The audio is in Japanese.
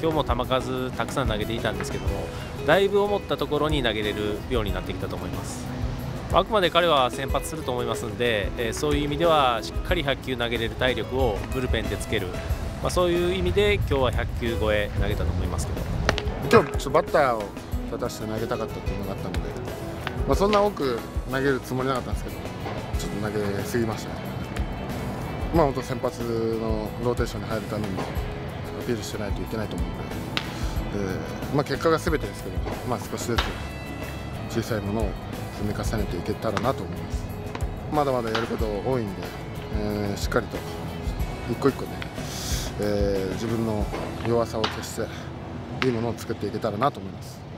今日も球数たくさん投げていたんですけどもだいぶ思ったところに投げれるようになってきたと思います。あくまで彼は先発すると思いますので、えそういう意味ではしっかり100球投げれる体力をブルペンでつける、まあ、そういう意味で今日は100球超え投げたと思いますけど。今日ちょっとバッターを立たして投げたかったっていうのがあったので、まあ、そんな多く投げるつもりなかったんですけどちょっと投げすぎましたね。まあ本当先発のローテーションに入るためにアピールしてないといけないと思うので、でまあ、結果がすべてですけど、まあ、少しずつ小さいものを積み重ねていけたらなと思います。まだまだやること多いんで、えー、しっかりと一個一個ね、えー、自分の弱さを消していいものを作っていけたらなと思います。